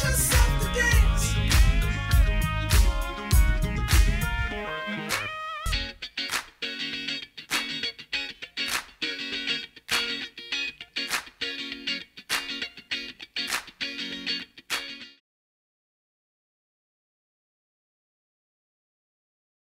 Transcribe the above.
just say